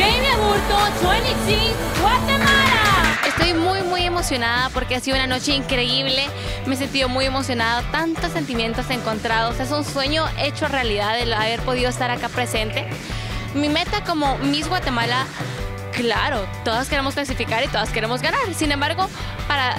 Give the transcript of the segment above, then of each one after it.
Aburto 20 Guatemala. Estoy muy muy emocionada porque ha sido una noche increíble. Me he sentido muy emocionada, tantos sentimientos encontrados. Es un sueño hecho realidad el haber podido estar acá presente. Mi meta como Miss Guatemala, claro, todas queremos clasificar y todas queremos ganar. Sin embargo, para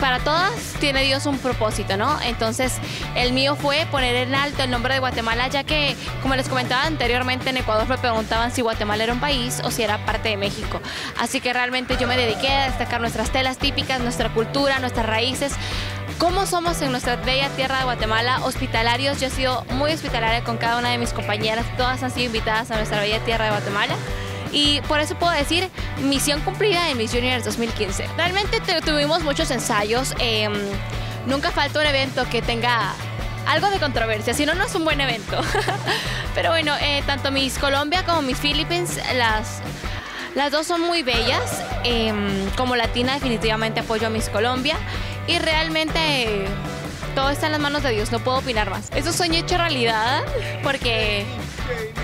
para todas tiene Dios un propósito, ¿no? Entonces, el mío fue poner en alto el nombre de Guatemala, ya que, como les comentaba anteriormente, en Ecuador me preguntaban si Guatemala era un país o si era parte de México. Así que realmente yo me dediqué a destacar nuestras telas típicas, nuestra cultura, nuestras raíces cómo somos en nuestra bella tierra de Guatemala, hospitalarios. Yo he sido muy hospitalaria con cada una de mis compañeras, todas han sido invitadas a nuestra bella tierra de Guatemala. Y por eso puedo decir misión cumplida en Miss Juniors 2015. Realmente tuvimos muchos ensayos. Em, nunca falta un evento que tenga algo de controversia, si no, no es un buen evento. Pero bueno, eh, tanto Miss Colombia como Miss Philippines, las, las dos son muy bellas. Em, como latina definitivamente apoyo a Miss Colombia. Y realmente todo está en las manos de Dios, no puedo opinar más. Es un sueño hecho realidad porque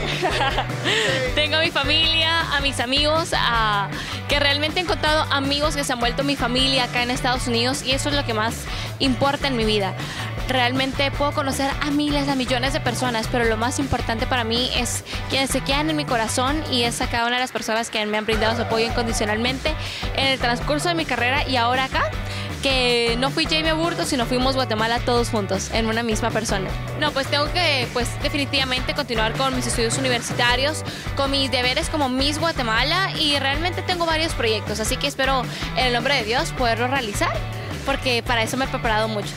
Tengo a mi familia, a mis amigos, que realmente he encontrado amigos que se han vuelto mi familia acá en Estados Unidos y eso es lo que más importa en mi vida. Realmente puedo conocer a miles, a millones de personas, pero lo más importante para mí es quienes se quedan en mi corazón y es a cada una de las personas que me han brindado su apoyo incondicionalmente en el transcurso de mi carrera y ahora acá que no fui Jamie Aburto, sino fuimos Guatemala todos juntos, en una misma persona. No, pues tengo que, pues definitivamente continuar con mis estudios universitarios, con mis deberes como Miss Guatemala y realmente tengo varios proyectos, así que espero en el nombre de Dios poderlo realizar, porque para eso me he preparado mucho.